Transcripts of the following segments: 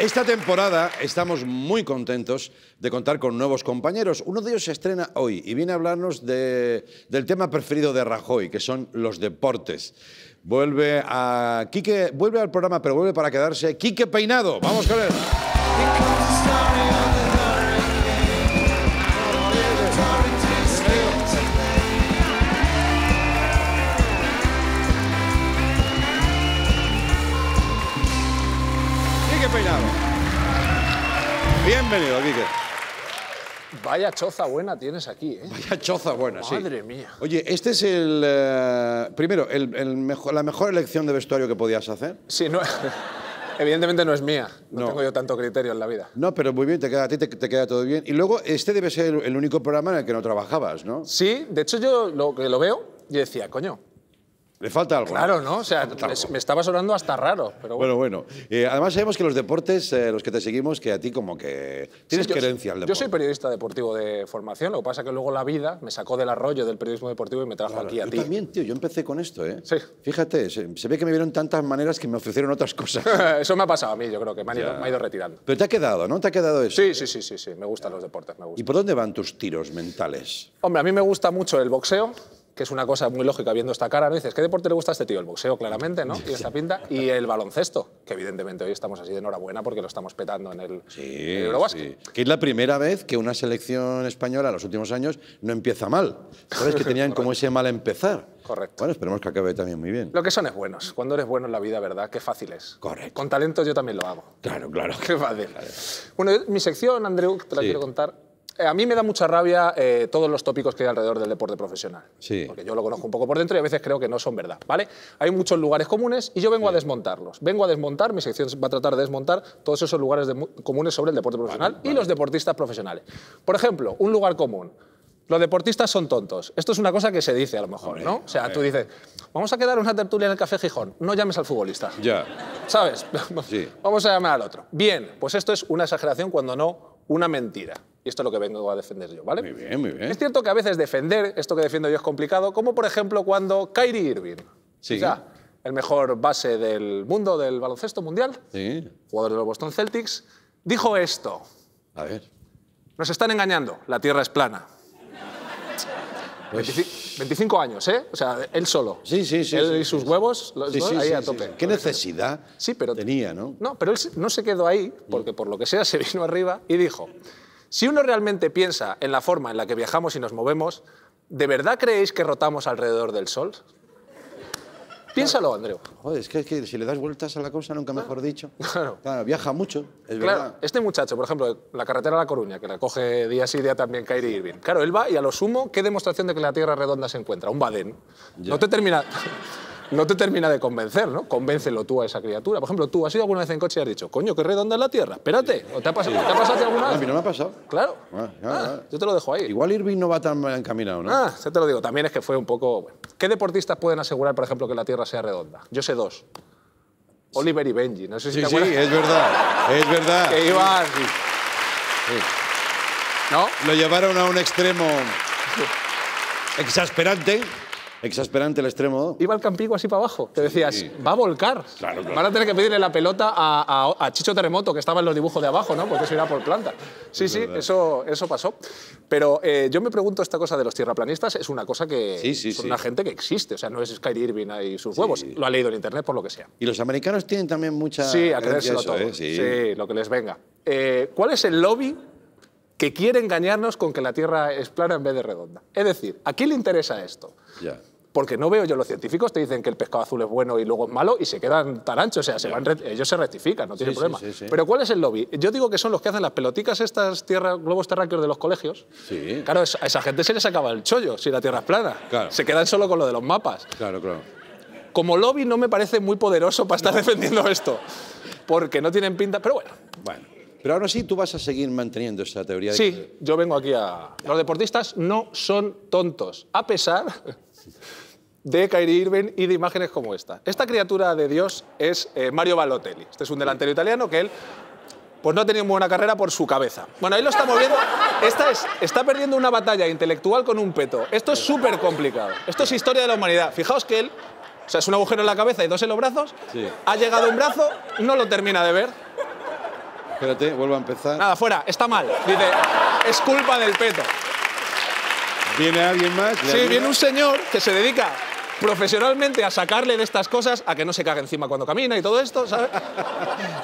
Esta temporada estamos muy contentos de contar con nuevos compañeros. Uno de ellos se estrena hoy y viene a hablarnos de- del tema preferido de Rajoy, que son los deportes. Vuelve a vuelve al programa, pero vuelve para quedarse. Quique Peinado, vamos con él. Quique Peinado. Bienvenido, Quique. Vaya choza buena tienes aquí, ¿eh? Vaya choza buena, sí. Madre mía. Oye, este es el. eh, primero, el, el mejor, la mejor elección de vestuario que podías hacer. Sí, no, evidentemente no es mía. No, No. tengo yo tanto criterio en la vida. No, pero muy bien, te queda, a ti te, te queda todo bien. Y luego, este debe ser el, el único programa en el que no trabajabas, ¿no? Sí, de hecho yo lo que lo veo, yo decía, coño, Le falta algo. claro, ¿no? O sea, me, estaba sonando hasta raro, pero bueno. Bueno, bueno. Eh, además, sabemos que los deportes, eh, los que te seguimos, que a ti como que tienes Sí, yo- querencia al Yo deporte. soy periodista deportivo de formación, lo que pasa es que luego la vida me sacó del arroyo del periodismo deportivo y me trajo aquí a Yo ti. también, tío, yo empecé con esto, ¿eh? Sí. Fíjate, se, se ve que me vieron tantas maneras que me ofrecieron otras cosas. Eso me ha pasado a mí, yo creo que me, han ido, Ya. me ha ido retirando. Pero te ha quedado, ¿no? ¿Te ha quedado eso? Sí, sí, sí, sí, sí, me gustan los deportes, me ¿Y gustan. por dónde van tus tiros mentales? Hombre, a mí me gusta mucho el boxeo, que es una cosa muy lógica viendo esta cara, ¿no? Dices, ¿qué deporte le gusta a este tío? El boxeo, claramente, ¿no? Y esta pinta. Y el baloncesto, que evidentemente hoy estamos así de enhorabuena porque lo estamos petando en el, Sí, en el Eurobásquet. sí. Que es la primera vez que una selección española en los últimos años no empieza mal. Sabes que tenían como ese mal empezar. Correcto. Bueno, esperemos que acabe también muy bien. Lo que son es buenos. Cuando eres bueno en la vida, ¿verdad? Qué fácil es. Correcto. Con talento yo también lo hago. Claro, claro. Qué fácil. Bueno, yo- mi sección, Andreu, te la Sí. quiero contar. Eh, A mí me da mucha rabia eh, todos los tópicos que hay alrededor del deporte profesional. Sí. Porque yo lo conozco un poco por dentro y a veces creo que no son verdad, ¿vale? Hay muchos lugares comunes y yo vengo a desmontarlos. Vengo a desmontar, mi sección va a tratar de desmontar todos esos lugares de- comunes sobre el deporte profesional y los deportistas profesionales. Por ejemplo, un lugar común. Los deportistas son tontos. Esto es una cosa que se dice a lo mejor, ¿no? O sea, tú dices, vamos a quedar una tertulia en el Café Gijón. No llames al futbolista. Ya. ¿Sabes? Sí. Vamos a llamar al otro. Bien, pues esto es una exageración cuando no una mentira. Y esto es lo que vengo a defender yo, ¿vale? Muy bien, muy bien. Es cierto que a veces defender esto que defiendo yo es complicado, como por ejemplo cuando Kyrie Irving, Sí. quizá el mejor base del mundo del baloncesto mundial, Sí. jugador de los Boston Celtics, dijo esto. A ver. Nos están engañando, la Tierra es plana. Pues- 25, 25 años, ¿eh? O sea, él solo. Sí, sí, sí, Él sí, y sus huevos, los Sí, ahí sí, a sí, tope. ¿Qué necesidad Sí, pero tenía, no? No, pero él no se quedó ahí, porque por lo que sea se vino arriba y dijo, si uno realmente piensa en la forma en la que viajamos y nos movemos, ¿de verdad creéis que rotamos alrededor del Sol? Piénsalo, Andreu. Joder, es que, es que si le das vueltas a la cosa, nunca mejor dicho. Claro. viaja mucho, es Claro, verdad. este muchacho, por ejemplo, la carretera a La Coruña, que la coge día sí día también Kyrie Irving. Claro, él va y a lo sumo, ¿qué demostración de que la Tierra redonda se encuentra? Un badén. No te termina... No te termina de convencer, ¿no? Convéncelo tú a esa criatura. Por ejemplo, tú has ido alguna vez en coche y has dicho, coño, qué redonda es la Tierra. Espérate, ¿o te ha pasado, ¿te ha pasado a alguna A vez? mí no me ha pasado. Claro. Ah, Ah, yo te lo dejo ahí. Igual Irving no va tan mal encaminado, ¿no? Ah, ya te lo digo. También es que fue un poco... ¿Qué deportistas pueden asegurar, por ejemplo, que la Tierra sea redonda? Yo sé dos. Oliver y Benji. No sé si sí, te sí, acuerdas. es verdad. Es verdad. Que iban... ¿No? Lo llevaron a un extremo exasperante. Exasperante el extremo. Iba el campico así para abajo. Te decías, va a volcar. Claro, claro. Van a tener que pedirle la pelota a, a- a Chicho Terremoto, que estaba en los dibujos de abajo, ¿no? Porque eso irá por planta. Sí, sí, eso, eso pasó. Pero eh, yo me pregunto esta cosa de los tierraplanistas, es una cosa que Sí, sí, son sí. una gente que existe. O sea, no es Kyrie Irving y sus huevos. Lo ha leído en internet por lo que sea. Y los americanos tienen también mucha. Sí, a creérselo todo. ¿eh? Sí. Sí, lo que les venga. Eh, ¿Cuál es el lobby que quiere engañarnos con que la Tierra es plana en vez de redonda? Es decir, ¿a quién le interesa esto? Ya. Porque no veo yo, los científicos te dicen que el pescado azul es bueno y luego es malo y se quedan tan anchos, o sea, se van re- ellos se rectifican, no tiene sí, problema. sí, sí. Pero ¿cuál es el lobby? Yo digo que son los que hacen las peloticas estas tierra, globos terráqueos de los colegios. Claro, a esa gente se les acaba el chollo si la Tierra es plana. Claro. Se quedan solo con lo de los mapas. Claro, claro. Como lobby no me parece muy poderoso para estar defendiendo esto, porque no tienen pinta, pero bueno. Bueno. Pero ahora sí, tú vas a seguir manteniendo esa teoría. de Sí, yo vengo aquí a... Los deportistas no son tontos, a pesar de Kyrie Irving y de imágenes como esta. Esta criatura de Dios es eh, Mario Balotelli. Este es un delantero italiano que él pues no ha tenido muy buena carrera por su cabeza. Bueno, ahí lo está moviendo. Esta es, está perdiendo una batalla intelectual con un peto. Esto es súper complicado. Esto es historia de la humanidad. Fijaos que él, o sea, es un agujero en la cabeza y dos en los brazos. Sí. Ha llegado un brazo, no lo termina de ver. Espérate, vuelvo a empezar. Nada, fuera, está mal. Dice, es culpa del peto. ¿Viene alguien más? ¿Le Sí, viene un señor que se dedica profesionalmente a sacarle de estas cosas, a que no se cague encima cuando camina y todo esto, ¿sabes?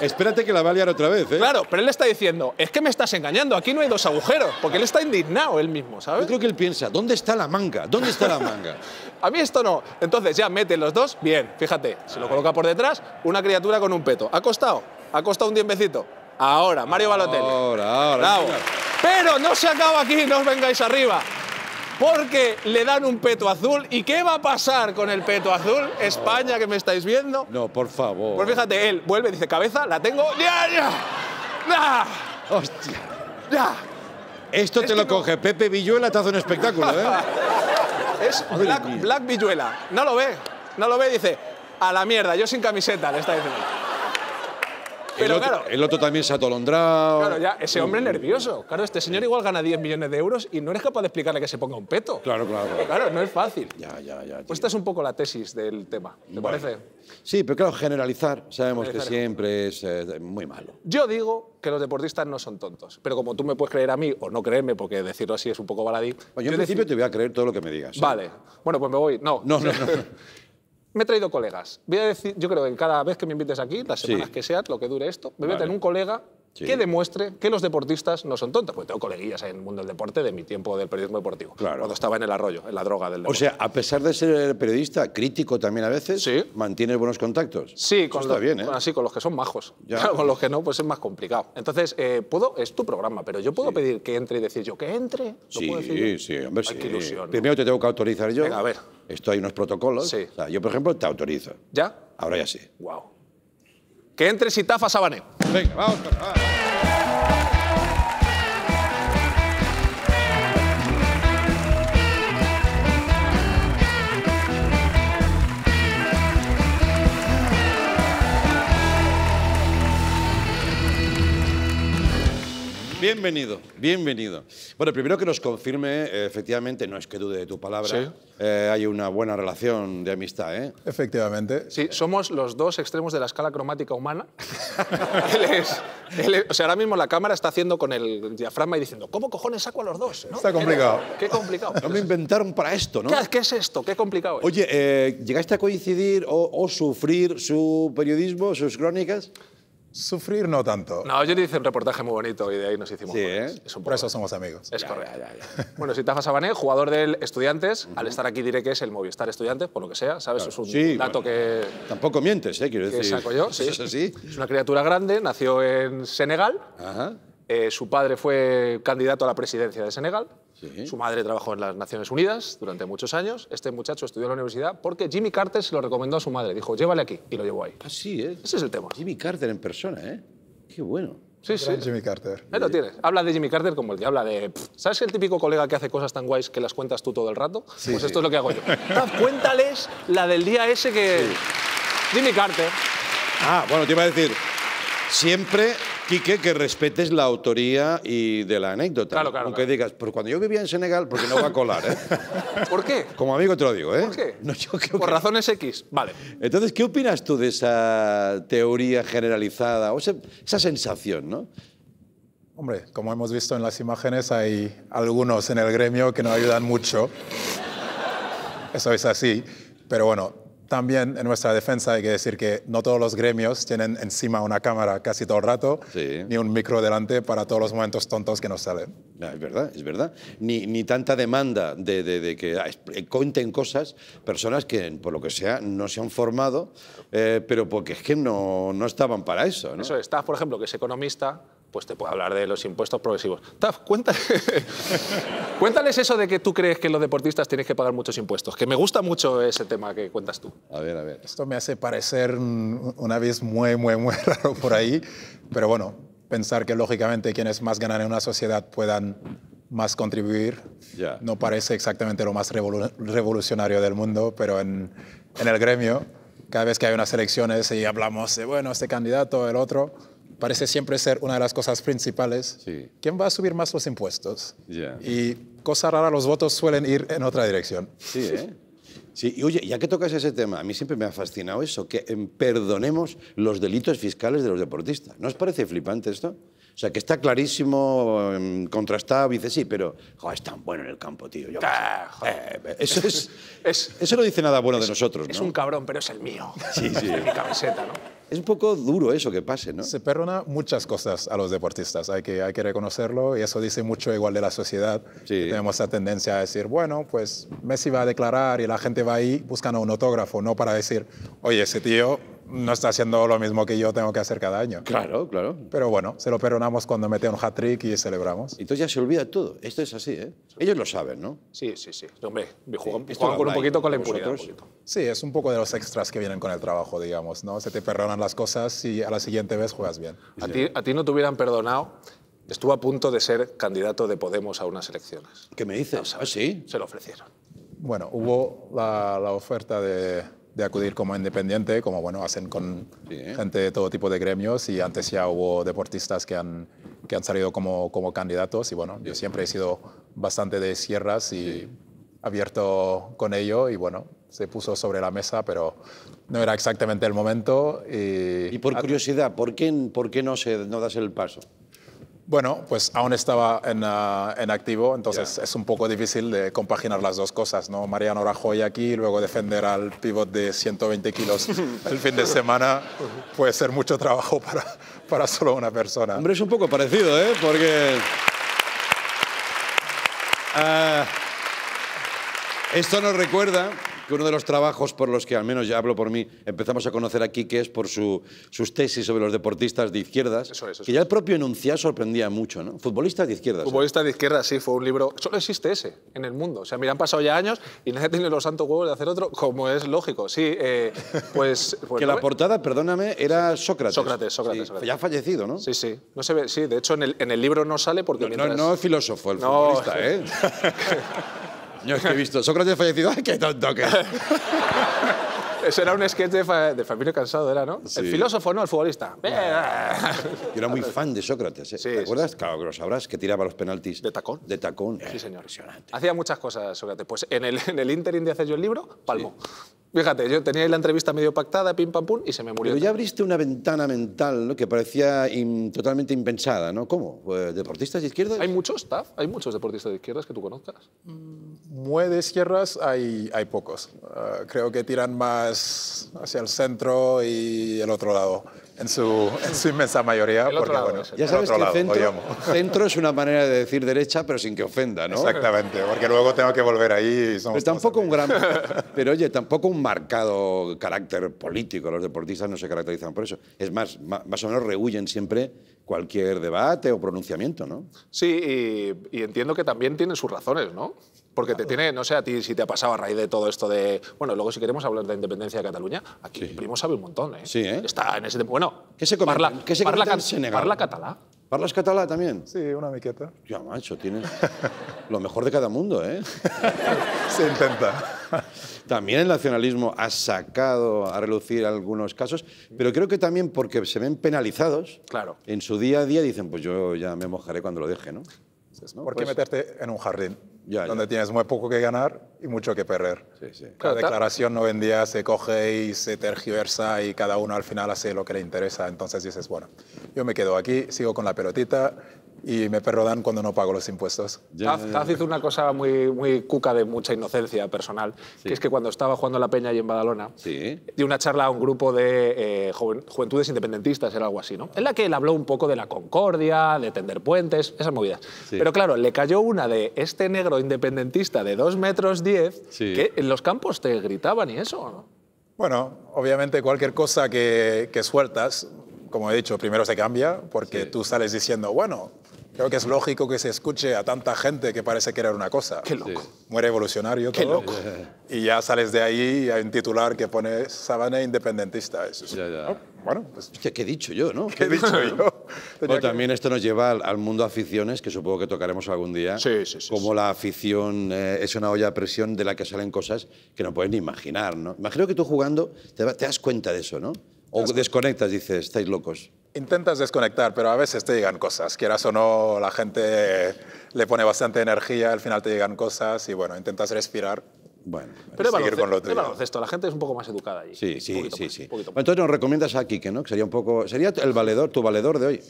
Espérate que la va a liar otra vez, ¿eh? Claro, pero él le está diciendo, es que me estás engañando, aquí no hay dos agujeros, porque él está indignado él mismo, Yo ¿sabes? creo que él piensa, ¿dónde está la manga? ¿Dónde está la manga? A mí esto no. Entonces ya mete los dos, bien, fíjate, se lo coloca por detrás, una criatura con un peto. ¿Ha costado? ¿Ha costado un diembecito? Ahora, Mario Balotelli. Ahora, ahora. Bravo. Pero no se acaba aquí, no os vengáis arriba. Porque le dan un peto azul. ¿Y qué va a pasar con el peto azul? España, que me estáis viendo. No, por favor. Pues fíjate, él vuelve, dice, cabeza, la tengo. ¡Ya, ya! ¡Ya! Hostia. ¡Ya! Esto te lo no- coge Pepe Villuela, te hace un espectáculo, ¿eh? Es Black, Black Villuela. No lo ve. No lo ve, dice, a la mierda, yo sin camiseta, le está diciendo. El, Pero otro, claro, el otro también se ha atolondrado. claro, ya, ese hombre nervioso. Claro, este señor igual gana 10 millones de euros y no eres capaz de explicarle que se ponga un peto. Claro, claro. claro. Claro, no es fácil. Ya, ya, ya. tío. Pues esta es un poco la tesis del tema, ¿te Vale. parece? Sí, pero claro, generalizar sabemos que Generalizar. siempre es eh, muy malo. Yo digo que los deportistas no son tontos, pero como tú me puedes creer a mí o no creerme, porque decirlo así es un poco baladí. Bueno, yo en yo principio deci- te voy a creer todo lo que me digas. ¿eh? Vale, bueno, pues me voy. No, No, no, no. Me he traído colegas. Voy a decir, yo creo que cada vez que me invites aquí, las Sí. semanas que sean, lo que dure esto, me voy a tener un colega Sí. que demuestre que los deportistas no son tontos. Porque tengo coleguillas en el mundo del deporte de mi tiempo del periodismo deportivo. Claro. Cuando estaba en el arroyo, en la droga del O deporte. sea, a pesar de ser periodista, crítico también a veces, Sí. mantienes buenos contactos. Sí, Eso con, está los, bien, ¿eh? con- así, con los que son majos. Ya. Claro, con los que no, pues es más complicado. Entonces, eh, puedo, es tu programa, pero yo puedo pedir que entre y decir yo que entre. ¿Lo Sí, puedo decir sí, hombre, Ay, qué ilusión. ¿no? Primero te tengo que autorizar yo. Venga, a ver. Esto hay unos protocolos. Sí. O sea, yo, por ejemplo, te autorizo. ¿Ya? Ahora ya sí. Wow. Que entre Sitafa Sabané. Venga, vamos. va. Bienvenido, bienvenido. Bueno, primero que nos confirme, eh, efectivamente, no es que dude de tu palabra, Sí. eh, hay una buena relación de amistad, ¿eh? Efectivamente. Sí, somos los dos extremos de la escala cromática humana. él es, él es- o sea, ahora mismo la cámara está haciendo con el diafragma y diciendo, ¿cómo cojones saco a los dos? ¿no? Está complicado. Qué complicado. No me inventaron para esto, ¿no? ¿Qué, qué es esto? Qué complicado es. Oye, eh, ¿llegaste a coincidir o, o sufrir su periodismo, sus crónicas? Sufrir no tanto. No, yo te hice un reportaje muy bonito y de ahí nos hicimos Sí. ¿eh? Es un Por eso somos amigos. Es correcto. Bueno, Sitafa Sabané, jugador del Estudiantes, al estar aquí diré que es el Movistar Estudiantes, por lo que sea, ¿sabes? Es un Sí, dato bueno. que, Tampoco mientes, ¿eh? Quiero que decir. saco yo. Sí. ¿Es así? Es una criatura grande, nació en Senegal. Ajá. Eh, su padre fue candidato a la presidencia de Senegal. Sí. Su madre trabajó en las Naciones Unidas durante muchos años. Este muchacho estudió en la universidad porque Jimmy Carter se lo recomendó a su madre. Dijo, llévale aquí. Y lo llevó ahí. Así, ¿eh? Ese es el tema. Jimmy Carter en persona, ¿eh? Qué bueno. Sí, sí. Jimmy Carter. Ahí lo tienes. Habla de Jimmy Carter como el que habla de. pff, ¿Sabes el típico colega que hace cosas tan guays que las cuentas tú todo el rato? pues esto es lo que hago yo. Cuéntales la del día ese que. Jimmy Carter. Ah, bueno, te iba a decir, siempre, Quique, que respetes la autoría y de la anécdota. Claro, claro, Aunque claro. digas, pero cuando yo vivía en Senegal, porque no va a colar, ¿eh? ¿Por qué? Como amigo te lo digo, ¿eh? ¿Por qué? No, yo creo Por que- razones X. Vale. Entonces, ¿qué opinas tú de esa teoría generalizada o esa, esa sensación, no? Hombre, como hemos visto en las imágenes, hay algunos en el gremio que no ayudan mucho. Eso es así. Pero bueno, también en nuestra defensa hay que decir que no todos los gremios tienen encima una cámara casi todo el rato, Sí. ni un micro delante para todos los momentos tontos que nos salen. Ah, Es verdad, es verdad. Ni, ni tanta demanda de, de- de que ah, es- cuenten cosas personas que, por lo que sea, no se han formado, eh, pero porque es que no, no estaban para eso. ¿no? Eso es. Taz, por ejemplo, que es economista, pues te puede hablar de los impuestos progresivos. Taz, cuéntale- cuéntales eso de que tú crees que los deportistas tienen que pagar muchos impuestos. Que me gusta mucho ese tema que cuentas tú. A ver, a ver. Esto me hace parecer un- una vez muy, muy, muy raro por ahí, pero bueno, pensar que lógicamente quienes más ganan en una sociedad puedan más contribuir Ya. no parece exactamente lo más revolu- revolucionario del mundo, pero en, en el gremio, cada vez que hay unas elecciones y hablamos de, bueno, este candidato, el otro, parece siempre ser una de las cosas principales. Sí. ¿Quién va a subir más los impuestos? Ya. Y cosa rara, los votos suelen ir en otra dirección. Sí, ¿eh? Sí, y oye, ya que tocas ese tema, a mí siempre me ha fascinado eso, que em, perdonemos los delitos fiscales de los deportistas. ¿No os parece flipante esto? O sea, que está clarísimo, em, contrastado, y dice, sí, pero joder, es tan bueno en el campo, tío. yo qué sé". Ah, joder. Eh, eso, es, Es- eso no dice nada bueno de nosotros, Es ¿no? un cabrón, pero es el mío. Sí, sí. Es mi camiseta, ¿no? Es un poco duro eso que pase, ¿no? Se perdona muchas cosas a los deportistas, hay que, hay que reconocerlo y eso dice mucho igual de la sociedad. Sí. Tenemos esa tendencia a decir, bueno, pues Messi va a declarar y la gente va ahí buscando un autógrafo, no para decir, oye, ese tío no está haciendo lo mismo que yo tengo que hacer cada año. Claro, claro. Pero bueno, se lo perdonamos cuando mete un hat-trick y celebramos. Entonces ya se olvida todo. Esto es así, ¿eh? Ellos lo saben, ¿no? Sí, sí, sí. Hombre, juegan, esto juegan lo con un poquito con la impunidad. Sí, es un poco de los extras que vienen con el trabajo, digamos, ¿no? Se te perdonan las cosas y a la siguiente vez juegas bien. A ti, a ti no te hubieran perdonado. Estuvo a punto de ser candidato de Podemos a unas elecciones. ¿Qué me dices? ¿Ah, sí? Se lo ofrecieron. Bueno, hubo la, la oferta de, de acudir como independiente, como bueno, hacen con Sí. gente de todo tipo de gremios y antes ya hubo deportistas que han, que han salido como, como candidatos y bueno, yo siempre he sido bastante de sierras y abierto con ello y bueno, se puso sobre la mesa, pero no era exactamente el momento y, Y por curiosidad, ¿por qué, por qué no, se, no das el paso? Bueno, pues aún estaba en, ah, en activo, entonces es un poco difícil de compaginar las dos cosas, ¿no? Mariano Rajoy aquí y luego defender al pivot de 120 kilos el fin de semana puede ser mucho trabajo para, para solo una persona. Hombre, es un poco parecido, ¿eh? Porque... Ah, esto nos recuerda que uno de los trabajos por los que, al menos ya hablo por mí, empezamos a conocer aquí, que es por su- sus tesis sobre los deportistas de izquierdas, Eso es, eso que ya el propio enunciado sorprendía mucho, ¿no? Futbolistas de izquierdas. ¿eh? Futbolista de izquierda, sí, fue un libro. Solo existe ese en el mundo. O sea, mira, han pasado ya años y nadie tiene los santos huevos de hacer otro, como es lógico. Sí, eh, pues. pues que ¿no la ve? portada, perdóname, era Sócrates. Sócrates, Sócrates, Sí, Sócrates. Ya fallecido, ¿no? Sí, sí. No se ve, sí, de hecho, en el, en el libro no sale porque No, mientras. no es filósofo, el No. futbolista, ¿eh? Yo es que he visto Sócrates fallecido, ¡ay, qué tonto que es! Ese era un sketch de, Fa- de Fabio Cansado, ¿era, no? Sí. El filósofo, no, el futbolista. Yo era muy fan de Sócrates, ¿eh? Sí, ¿Te sí, acuerdas? Claro que lo sabrás, que tiraba los penaltis. De tacón. De tacón. Sí, señor. Impresionante. Hacía muchas cosas, Sócrates. Pues en el, en el ínterin de hacer yo el libro, palmo. Fíjate, yo tenía ahí la entrevista medio pactada, pim pam pum, y se me murió. Pero ya abriste una ventana mental ¿no? que parecía in- totalmente impensada, ¿no? ¿Cómo? Pues, ¿Deportistas de izquierda? ¿Hay muchos staff? ¿Hay muchos deportistas de izquierdas que tú conozcas? Muy de izquierdas hay, hay pocos. Ah, creo que tiran más hacia el centro y el otro lado, en su, en su inmensa mayoría. El otro porque, lado, bueno. Ya el sabes otro que lado, centro, centro es una manera de decir derecha, pero sin que ofenda, ¿no? Exactamente, porque luego tengo que volver ahí y somos Pero tampoco un gran, pero oye, tampoco un marcado carácter político. Los deportistas no se caracterizan por eso. Es más, más o menos rehuyen siempre cualquier debate o pronunciamiento, ¿no? Sí, y, y entiendo que también tiene sus razones, ¿no? Porque te tiene, no sé a ti si te ha pasado a raíz de todo esto de. Bueno, luego si queremos hablar de la independencia de Cataluña, aquí mi primo sabe un montón, ¿eh? Sí, ¿eh? Está en ese. Bueno, ¿Qué se comenta- parla, qué se parla, en Senegal? parla catalá. ¿Parlas catalá también? Sí, una miqueta. Ya, macho, tienes lo mejor de cada mundo, ¿eh? Se intenta. También el nacionalismo ha sacado a relucir algunos casos, pero creo que también porque se ven penalizados, Claro. en su día a día dicen, pues yo ya me mojaré cuando lo deje, ¿no? ¿No? ¿Por qué Pues- meterte en un jardín Ya, donde ya. tienes muy poco que ganar y mucho que perder? Sí, sí. La Claro, declaración hoy en día se coge y se tergiversa y cada uno al final hace lo que le interesa. Entonces dices, bueno, yo me quedo aquí, sigo con la pelotita y me perrodan cuando no pago los impuestos. Ya, Taz, Taz hizo una cosa muy, muy cuca de mucha inocencia personal, que es que cuando estaba jugando la Peña y en Badalona, Sí. dio una charla a un grupo de eh, joven- juventudes independentistas, era algo así, ¿no? En la que él habló un poco de la concordia, de tender puentes, esas movidas. Sí. Pero claro, le cayó una de este negro independentista de 2 metros 10, Sí. que en los campos te gritaban y eso, ¿no? Bueno, obviamente cualquier cosa que, que sueltas, como he dicho, primero se cambia porque Sí. tú sales diciendo, bueno, creo que es lógico que se escuche a tanta gente que parece querer una cosa. Qué loco. Sí. Muy revolucionario Qué todo. loco. Y ya sales de ahí hay un titular que pone Sabana independentista. Eso es- Ya, ya. Oh, bueno, pues, Hostia, ¿qué he dicho yo, no? ¿qué he dicho yo? Bueno, que- también esto nos lleva al, al mundo aficiones, que supongo que tocaremos algún día. Sí, sí, sí, Como la afición eh, es una olla a presión de la que salen cosas que no puedes ni imaginar, ¿no? Imagino que tú jugando te, te das cuenta de eso, ¿no? O desconectas, dices, estáis locos. Intentas desconectar, pero a veces te llegan cosas. Quieras o no, la gente le pone bastante energía, al final te llegan cosas y bueno, intentas respirar Bueno, Pero seguir con lo tuyo. baloncesto, la gente es un poco más educada allí. sí, sí, sí, más, sí. Bueno, entonces nos recomiendas a Quique, ¿no? Que sería un poco... Sería el valedor, tu valedor de hoy.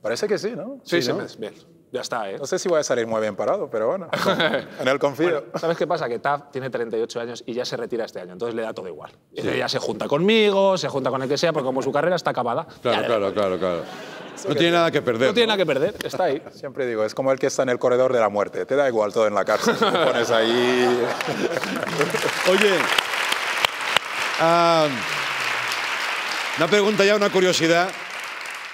Parece que sí, ¿no? Sí, Sí, sí, ¿no? me- bien. Ya está, ¿eh? No sé si voy a salir muy bien parado, pero bueno, en él confío. ¿Sabes qué pasa? Que Tav tiene 38 años y ya se retira este año, entonces le da todo igual. Ya se junta conmigo, se junta con el que sea, porque como su carrera está acabada, Claro, claro, claro, claro. No tiene nada que perder. no tiene nada que perder, está ahí. Siempre digo, es como el que está en el corredor de la muerte. Te da igual todo en la cárcel. Te pones ahí. Oye, ah, una pregunta ya, una curiosidad.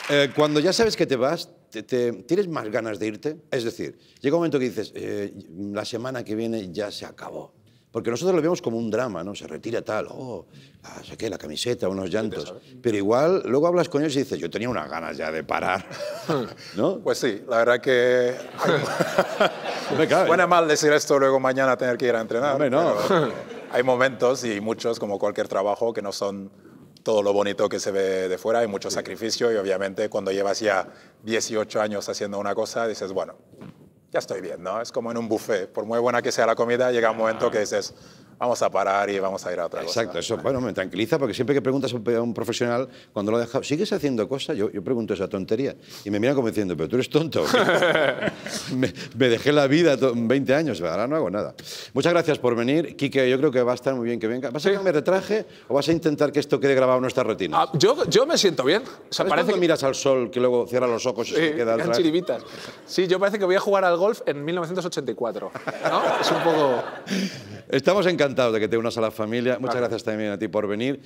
Eh, cuando ya sabes que te vas, te- te- ¿tienes más ganas de irte? Es decir, llega un momento que dices, eh, la semana que viene ya se acabó. Porque nosotros lo vemos como un drama, ¿no? Se retira tal, oh, ah, saqué la camiseta, unos llantos. Pero igual, luego hablas con ellos y dices, yo tenía unas ganas ya de parar. ¿No? Pues sí, la verdad que No. Suena mal decir esto luego mañana tener que ir a entrenar. Hombre, no. pero hay momentos y muchos, como cualquier trabajo, que no son todo lo bonito que se ve de fuera. Hay mucho sacrificio y obviamente cuando llevas ya 18 años haciendo una cosa, dices, bueno, ya estoy bien, ¿no? Es como en un buffet. Por muy buena que sea la comida, llega un momento que dices, vamos a parar y vamos a ir a otra cosa. Exacto, eso bueno, me tranquiliza porque siempre que preguntas a un- a un profesional, cuando lo ha dejado, ¿sigues haciendo cosas? Yo, yo pregunto esa tontería y me miran como diciendo, pero tú eres tonto. me, me dejé la vida to- 20 años, ahora no hago nada. Muchas gracias por venir. Quique, yo creo que va a estar muy bien que venga. ¿Vas a cambiar de traje o vas a intentar que esto quede grabado en nuestra retina? Ah, yo, yo me siento bien. O sea, ¿Sabes parece que miras al sol que luego cierra los ojos y se Sí, queda el eran traje? chiribitas. Sí, yo parece que voy a jugar al golf en 1984. ¿no? Es un poco... Estamos encantados de que te unas a la familia. Muchas gracias también a ti por venir.